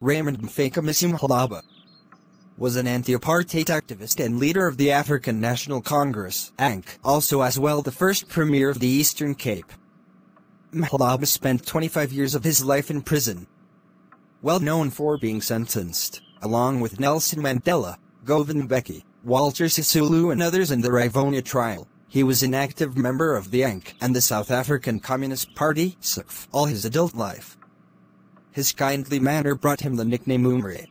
Raymond Mfeka Halaba was an anti-apartheid activist and leader of the African National Congress, ANC, also as well the first premier of the Eastern Cape. Mhlaba spent 25 years of his life in prison. Well known for being sentenced, along with Nelson Mandela, Govan Mbeki, Walter Sisulu and others in the Rivonia trial, he was an active member of the ANC and the South African Communist Party all his adult life. His kindly manner brought him the nickname Umri.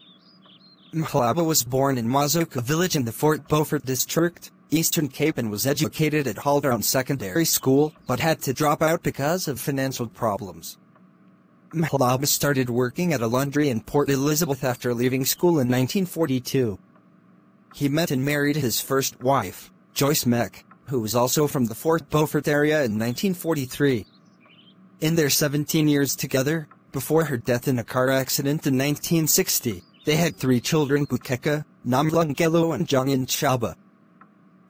Mhlaba was born in Mazoka village in the Fort Beaufort district, Eastern Cape and was educated at Healdtown Secondary School, but had to drop out because of financial problems. Mhlaba started working at a laundry in Port Elizabeth after leaving school in 1942. He met and married his first wife, Joyce Meck, who was also from the Fort Beaufort area in 1943. In their 17 years together, before her death in a car accident in 1960, they had three children Bukeka, Namlungelo and Jongin Chaba.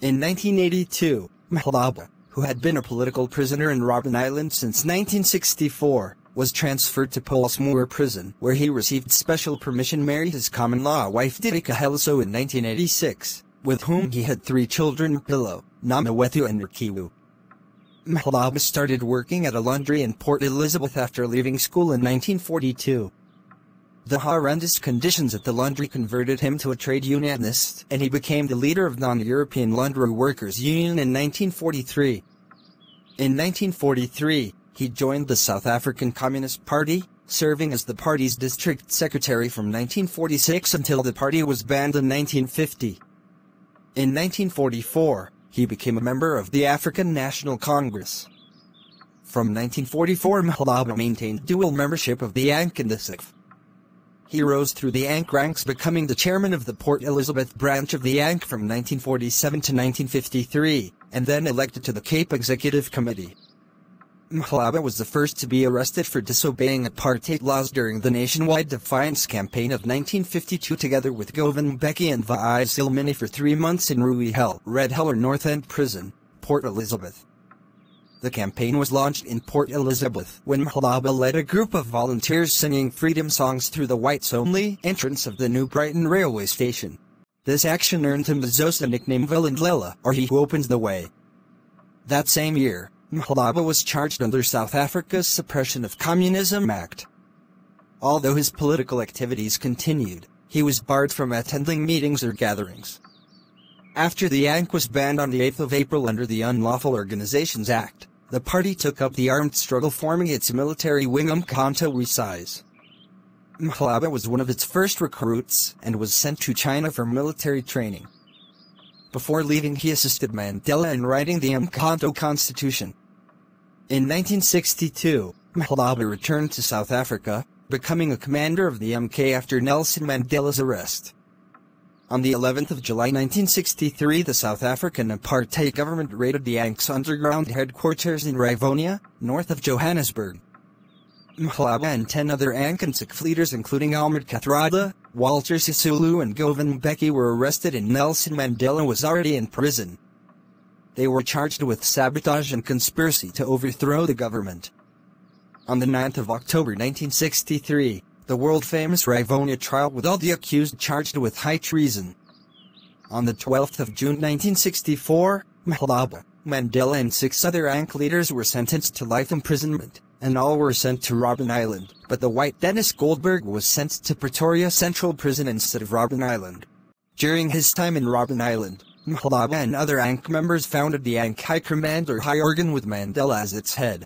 In 1982, Mhlaba, who had been a political prisoner in Robben Island since 1964, was transferred to Pollsmoor prison, where he received special permission marry his common-law wife Dideka Heliso in 1986, with whom he had three children Pillow, Namawethu and Rikiwu. Mhlaba started working at a laundry in Port Elizabeth after leaving school in 1942. The horrendous conditions at the laundry converted him to a trade unionist, and he became the leader of Non-European Laundry Workers Union in 1943. In 1943, he joined the South African Communist Party, serving as the party's district secretary from 1946 until the party was banned in 1950. In 1944, he became a member of the African National Congress. From 1944 Mhlaba maintained dual membership of the ANC and the SACP. He rose through the ANC ranks becoming the chairman of the Port Elizabeth branch of the ANC from 1947 to 1953, and then elected to the Cape Executive Committee. Mhlaba was the first to be arrested for disobeying apartheid laws during the nationwide defiance campaign of 1952 together with Govan Mbeki and Vuyisile Mini for three months in Rooi Hel, Red Hell or North End Prison, Port Elizabeth. The campaign was launched in Port Elizabeth when Mhlaba led a group of volunteers singing freedom songs through the whites-only entrance of the New Brighton railway station. This action earned him the Xhosa nickname Vulindlela, or he who opens the way. That same year, Mhlaba was charged under South Africa's Suppression of Communism Act. Although his political activities continued, he was barred from attending meetings or gatherings. After the ANC was banned on the 8th of April under the Unlawful Organizations Act, the party took up the armed struggle forming its military wing Umkhonto we Sizwe. Mhlaba was one of its first recruits and was sent to China for military training. Before leaving he assisted Mandela in writing the Umkhonto Constitution. In 1962, Mhlaba returned to South Africa, becoming a commander of the MK after Nelson Mandela's arrest. On the 11th of July 1963 the South African apartheid government raided the ANC's underground headquarters in Rivonia, north of Johannesburg. Mhlaba and ten other ANC and SACP leaders including Ahmed Kathrada, Walter Sisulu and Govan Mbeki were arrested and Nelson Mandela was already in prison. They were charged with sabotage and conspiracy to overthrow the government. On the 9th of October 1963, the world-famous Rivonia trial with all the accused charged with high treason. On the 12th of June 1964, Mhlaba, Mandela and six other ANC leaders were sentenced to life imprisonment, and all were sent to Robben Island, but the white Denis Goldberg was sent to Pretoria Central Prison instead of Robben Island. During his time in Robben Island, Mhlaba and other ANC members founded the ANC High Command or High Organ with Mandela as its head.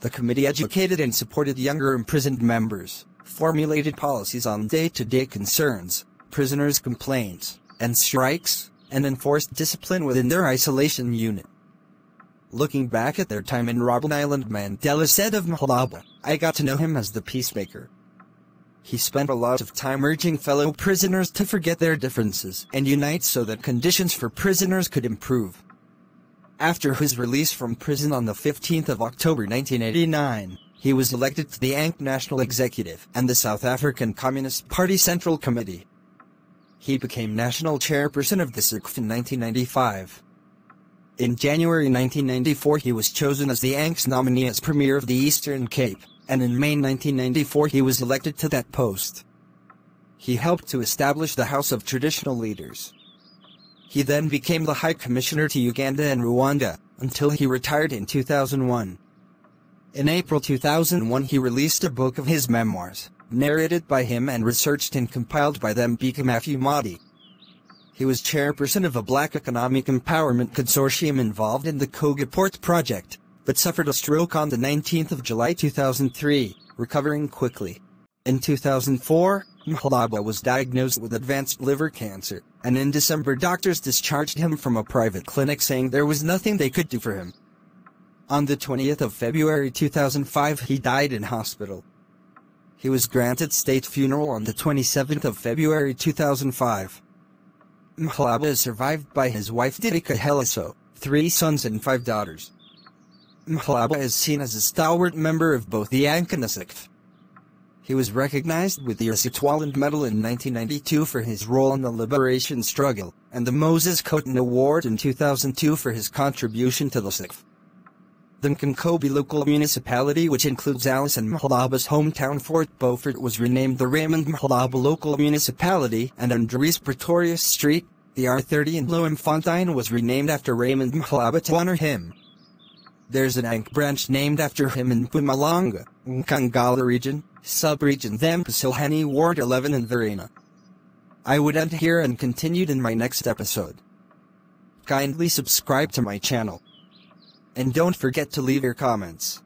The committee educated and supported younger imprisoned members, formulated policies on day-to-day concerns, prisoners' complaints, and strikes, and enforced discipline within their isolation unit. Looking back at their time in Robben Island Mandela said of Mhlaba, I got to know him as the peacemaker. He spent a lot of time urging fellow prisoners to forget their differences and unite so that conditions for prisoners could improve. After his release from prison on the 15th of October 1989, he was elected to the ANC National Executive and the South African Communist Party Central Committee. He became national chairperson of the SACP in 1995. In January 1994 he was chosen as the ANC's nominee as Premier of the Eastern Cape. and in May 1994 he was elected to that post. He helped to establish the House of Traditional Leaders. He then became the High Commissioner to Uganda and Rwanda, until he retired in 2001. In April 2001 he released a book of his memoirs, narrated by him and researched and compiled by Thembeka Mufamadi. He was chairperson of a black economic empowerment consortium involved in the Coega Port project, but suffered a stroke on the 19th of July 2003, recovering quickly. In 2004, Mhlaba was diagnosed with advanced liver cancer, and in December doctors discharged him from a private clinic saying there was nothing they could do for him. On the 20th of February 2005 he died in hospital. He was granted state funeral on the 27th of February 2005. Mhlaba is survived by his wife Dideka Heliso, three sons and five daughters. Mhlaba is seen as a stalwart member of both the Ankh and the Sikh. He was recognized with the Isitwalandwe Medal in 1992 for his role in the liberation struggle, and the Moses Kotane Award in 2002 for his contribution to the Sikh. The Nkonkobe local municipality which includes Alison Mhlaba's hometown Fort Beaufort was renamed the Raymond Mhlaba local municipality and on Dries Pretorius Street, the R30 in Bloemfontein was renamed after Raymond Mhlaba to honor him. There's an Ankh branch named after him in Mpumalanga, Nkangala region, sub-region Thambisilhani Ward 11 in Verena. I would end here and continued in my next episode. Kindly subscribe to my channel. And don't forget to leave your comments.